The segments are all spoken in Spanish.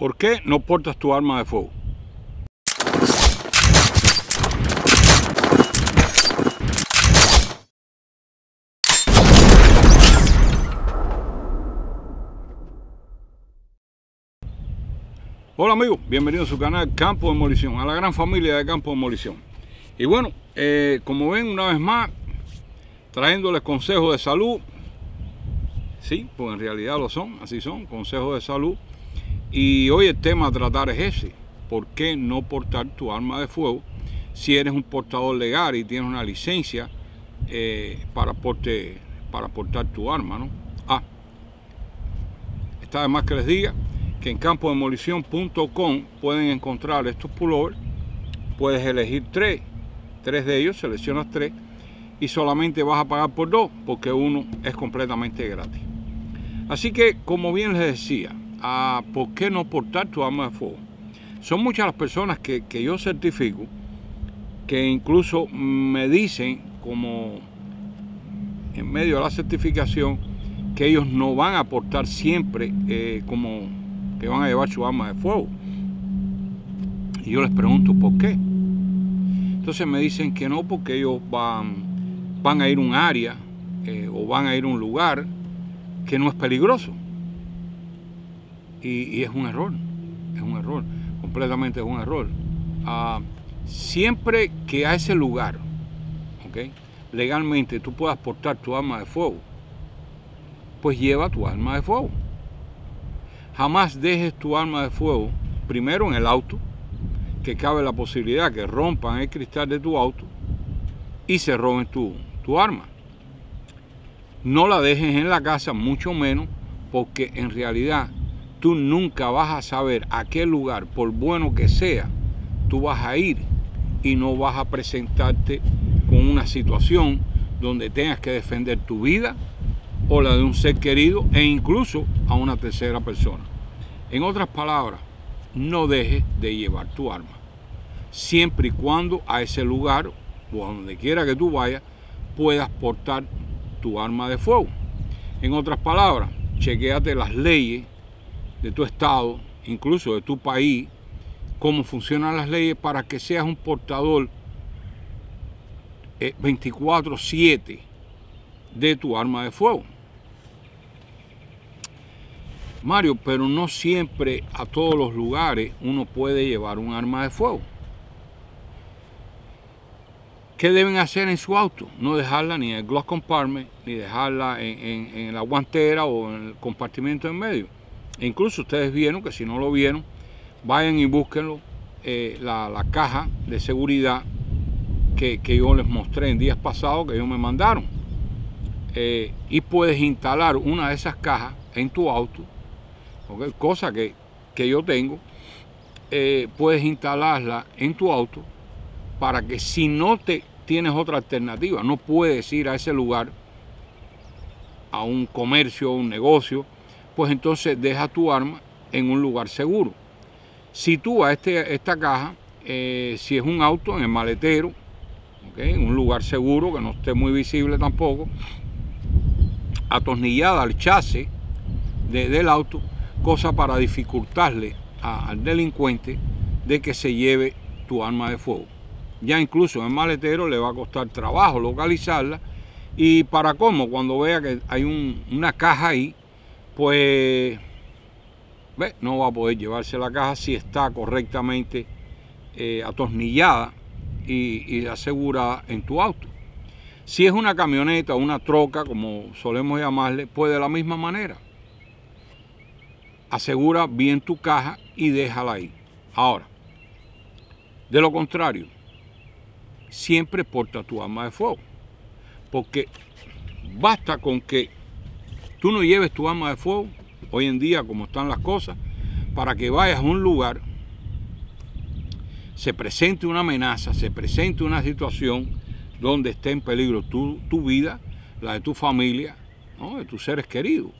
¿Por qué no portas tu arma de fuego? Hola amigos, bienvenidos a su canal Campo de Demolición, a la gran familia de Campo de Demolición. Y bueno, eh, como ven una vez más, trayéndoles consejos de salud, sí, pues en realidad lo son, así son, consejos de salud. Y hoy el tema a tratar es ese, ¿por qué no portar tu arma de fuego si eres un portador legal y tienes una licencia eh, para, para portar tu arma? ¿no? Ah, está de más que les diga que en campodemolición.com pueden encontrar estos pullovers. Puedes elegir tres, tres de ellos, seleccionas tres y solamente vas a pagar por dos porque uno es completamente gratis. Así que, como bien les decía, ¿a ¿por qué no portar tu arma de fuego? Son muchas las personas que, que yo certifico que incluso me dicen como en medio de la certificación que ellos no van a portar siempre eh, como que van a llevar su arma de fuego. Y yo les pregunto por qué. Entonces me dicen que no, porque ellos van, van a ir a un área eh, o van a ir a un lugar que no es peligroso. Y, es un error, es un error, completamente es un error. Ah, siempre que a ese lugar, legalmente tú puedas portar tu arma de fuego, pues lleva tu arma de fuego. Jamás dejes tu arma de fuego primero en el auto, que cabe la posibilidad que rompan el cristal de tu auto y se roben tu, tu arma. No la dejes en la casa, mucho menos, porque en realidad tú nunca vas a saber a qué lugar, por bueno que sea, tú vas a ir y no vas a presentarte con una situación donde tengas que defender tu vida o la de un ser querido e incluso a una tercera persona. En otras palabras, no dejes de llevar tu arma, siempre y cuando a ese lugar o a donde quiera que tú vayas puedas portar tu arma de fuego. En otras palabras, chequeate las leyes de tu estado, incluso de tu país, cómo funcionan las leyes para que seas un portador 24/7 eh, de tu arma de fuego. Mario, pero no siempre a todos los lugares uno puede llevar un arma de fuego. ¿Qué deben hacer en su auto? No dejarla ni en el glove compartment, ni dejarla en, la guantera o en el compartimento en medio. Incluso ustedes vieron que si no lo vieron, vayan y búsquenlo, eh, la, caja de seguridad que, yo les mostré en días pasados que ellos me mandaron. Eh, y puedes instalar una de esas cajas en tu auto cosa que, yo tengo, eh, puedes instalarla en tu auto para que si no te tienes otra alternativa, no puedes ir a ese lugar, a un comercio, un negocio, pues entonces deja tu arma en un lugar seguro. Si tú a este, esta caja, eh, si es un auto, en el maletero, en un lugar seguro, que no esté muy visible tampoco, atornillada al chasis del auto, cosa para dificultarle al delincuente de que se lleve tu arma de fuego. Ya incluso en el maletero le va a costar trabajo localizarla y para cómo, cuando vea que hay una caja ahí, pues no va a poder llevarse la caja si está correctamente eh, atornillada y, y asegurada en tu auto. Si es una camioneta o una troca, como solemos llamarle, pues de la misma manera asegura bien tu caja y déjala ahí. Ahora, de lo contrario, siempre porta tu arma de fuego. Porque basta con que tú no lleves tu arma de fuego, hoy en día como están las cosas, para que vayas a un lugar, se presente una amenaza, se presente una situación donde esté en peligro tu, vida, la de tu familia, de tus seres queridos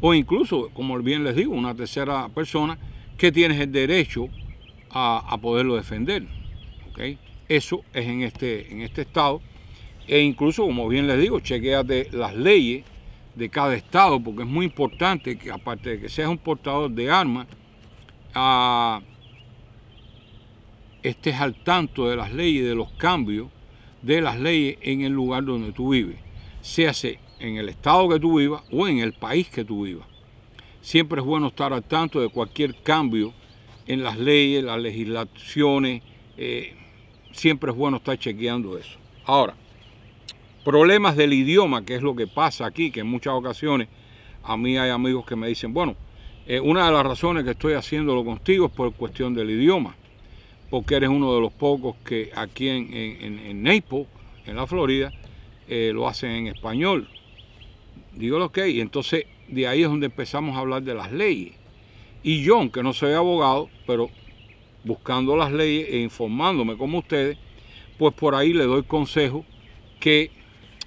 o incluso, como bien les digo, una tercera persona que tienes el derecho a, poderlo defender. ¿okay? Eso es en este, en este estado. E incluso, como bien les digo, chequeate las leyes de cada estado, porque es muy importante que aparte de que seas un portador de armas, ah, estés al tanto de las leyes, de los cambios de las leyes en el lugar donde tú vives, sea en el estado que tú vivas o en el país que tú vivas. Siempre es bueno estar al tanto de cualquier cambio en las leyes, las legislaciones, eh, siempre es bueno estar chequeando eso. Ahora, problemas del idioma, que es lo que pasa aquí, que en muchas ocasiones a mí hay amigos que me dicen, bueno, eh, una de las razones que estoy haciéndolo contigo es por cuestión del idioma, porque eres uno de los pocos que aquí en, en, Naples, en la Florida, eh, lo hacen en español. Digo lo que, y entonces de ahí es donde empezamos a hablar de las leyes. Y yo, aunque no soy abogado, pero buscando las leyes e informándome como ustedes, pues por ahí le doy consejos que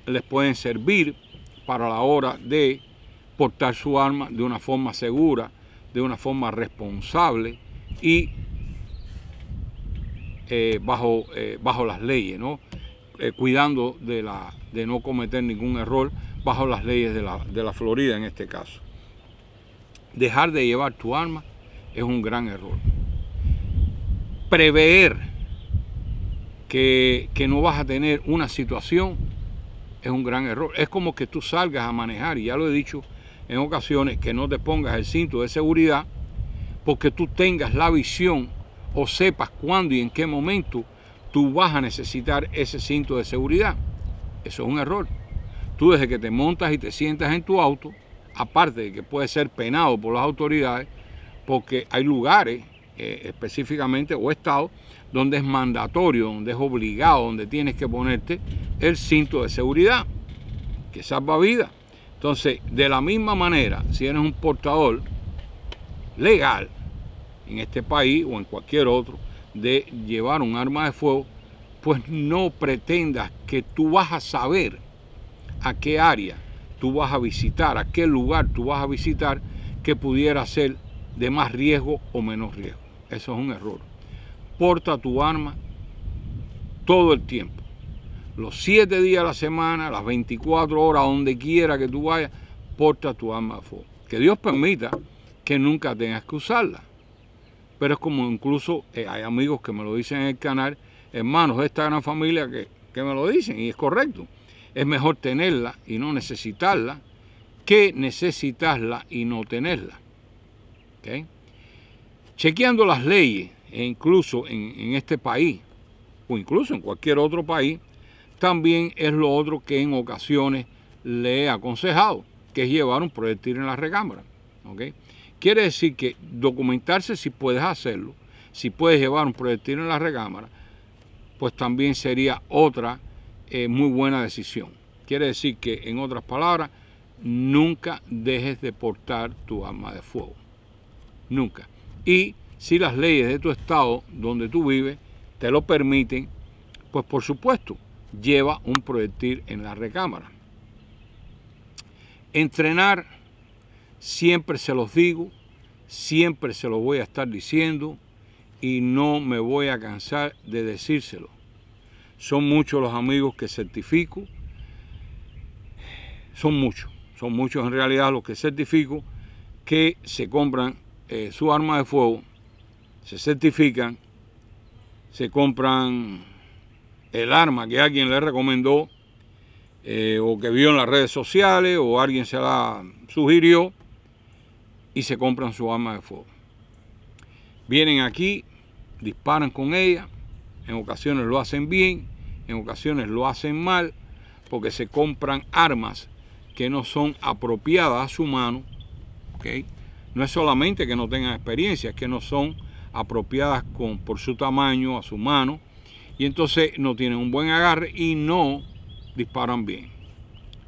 les pueden servir para la hora de portar su arma de una forma segura, de una forma responsable y eh, bajo, eh, bajo las leyes, ¿no? Eh, cuidando de, la, de no cometer ningún error bajo las leyes de la, de la Florida en este caso. Dejar de llevar tu arma es un gran error. Prever que, que no vas a tener una situación es un gran error. Es como que tú salgas a manejar, y ya lo he dicho en ocasiones, que no te pongas el cinto de seguridad porque tú tengas la visión o sepas cuándo y en qué momento tú vas a necesitar ese cinto de seguridad. Eso es un error. Tú desde que te montas y te sientas en tu auto, aparte de que puede ser penado por las autoridades, porque hay lugares eh, específicamente o estados donde es mandatorio, donde es obligado, donde tienes que ponerte el cinto de seguridad, que salva vida. Entonces, de la misma manera, si eres un portador legal en este país o en cualquier otro de llevar un arma de fuego, pues no pretendas que tú vas a saber a qué área tú vas a visitar, a qué lugar tú vas a visitar que pudiera ser de más riesgo o menos riesgo. Eso es un error. Porta tu arma todo el tiempo. Los siete días de la semana, las 24 horas, donde quiera que tú vayas, porta tu arma de fuego. Que Dios permita que nunca tengas que usarla. Pero es como incluso eh, hay amigos que me lo dicen en el canal, hermanos de esta gran familia que, que me lo dicen, y es correcto. Es mejor tenerla y no necesitarla que necesitarla y no tenerla. Chequeando las leyes, e incluso en, este país, o incluso en cualquier otro país, también es lo otro que en ocasiones le he aconsejado, que es llevar un proyectil en la recámara. Quiere decir que documentarse si puedes hacerlo, si puedes llevar un proyectil en la recámara, pues también sería otra eh, muy buena decisión. Quiere decir que, en otras palabras, nunca dejes de portar tu arma de fuego. Nunca. Y si las leyes de tu estado donde tú vives te lo permiten, pues por supuesto, lleva un proyectil en la recámara. Entrenar, siempre se los digo, siempre se los voy a estar diciendo y no me voy a cansar de decírselo. Son muchos los amigos que certifico, son muchos, son muchos en realidad los que certifico que se compran eh, su arma de fuego, se certifican, se compran el arma que alguien le recomendó eh, o que vio en las redes sociales o alguien se la sugirió y se compran su arma de fuego. Vienen aquí, disparan con ella, en ocasiones lo hacen bien, en ocasiones lo hacen mal, porque se compran armas que no son apropiadas a su mano. No es solamente que no tengan experiencia, es que no son apropiadas con, por su tamaño, a su mano, y entonces no tienen un buen agarre y no disparan bien.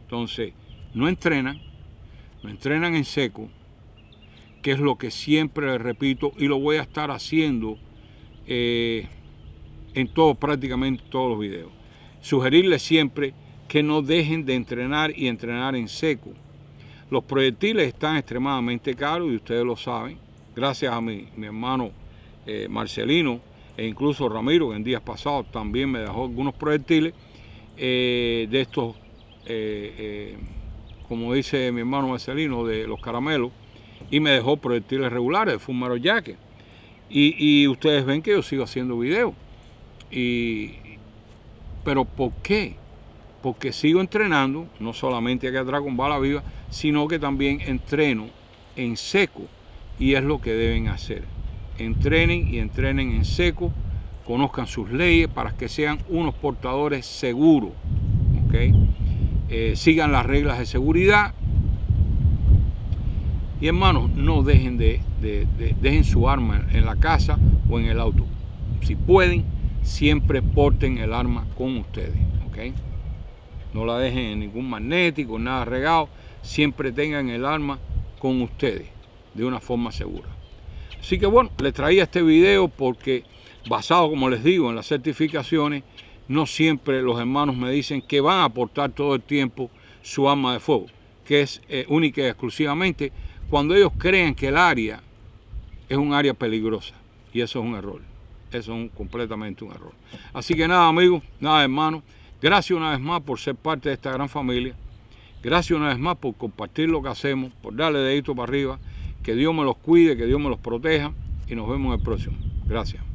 Entonces, no entrenan, no entrenan en seco, que es lo que siempre les repito y lo voy a estar haciendo eh, en todos, prácticamente todos los videos. Sugerirles siempre que no dejen de entrenar y entrenar en seco. Los proyectiles están extremadamente caros y ustedes lo saben. Gracias a mi, mi hermano eh, Marcelino e incluso Ramiro, que en días pasados también me dejó algunos proyectiles eh, de estos, eh, como dice mi hermano Marcelino, de los caramelos, y me dejó proyectiles regulares de Fumero Jacket. Y, ustedes ven que yo sigo haciendo videos. Y, pero ¿por qué? Porque sigo entrenando, no solamente aquí atrás con bala viva, sino que también entreno en seco. Y es lo que deben hacer. Entrenen y entrenen en seco, conozcan sus leyes para que sean unos portadores seguros. Eh, sigan las reglas de seguridad. Y hermanos, no dejen de, dejen su arma en la casa o en el auto. Si pueden, siempre porten el arma con ustedes. No la dejen en ningún magnético, nada regado. Siempre tengan el arma con ustedes de una forma segura. Así que bueno, les traía este video porque basado, como les digo, en las certificaciones, no siempre los hermanos me dicen que van a aportar todo el tiempo su arma de fuego, que es eh, única y exclusivamente cuando ellos creen que el área es un área peligrosa. Y eso es un error. Eso es completamente un error. Así que nada, amigos, nada, hermanos. Gracias una vez más por ser parte de esta gran familia. Gracias una vez más por compartir lo que hacemos, por darle dedito para arriba. Que Dios me los cuide, que Dios me los proteja y nos vemos en el próximo. Gracias.